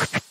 you